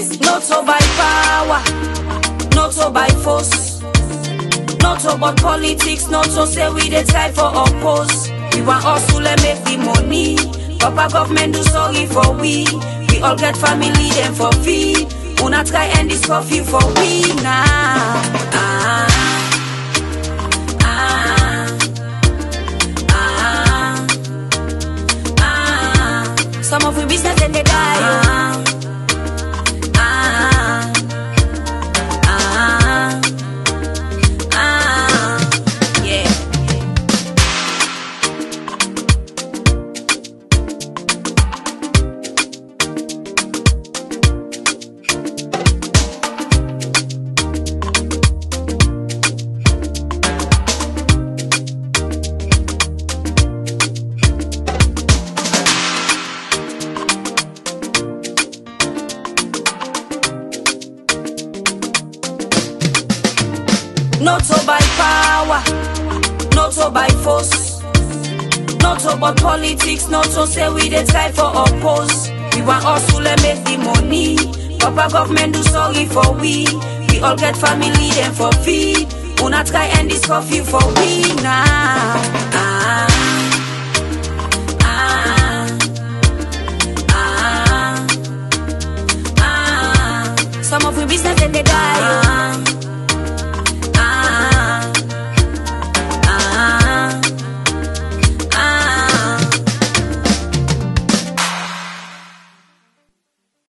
Not so by power, not so by force, not so but politics, not so say we dey type for oppose. We want us to let make the money, Papa government do sorry for we. We all get family them for feed. Una try end this curfew for we now. Ah. Ah. Ah. ah, ah. Some of we business and they die. Oh. Not to by power, not to by force. Not about politics, not to say we dey try for oppose. We want hustle and make the money. Papa government do sorry for we. We all get family them for feed. Una try end this coffee for we now. Ah, ah, ah, ah. Some of we business then they die. Oh.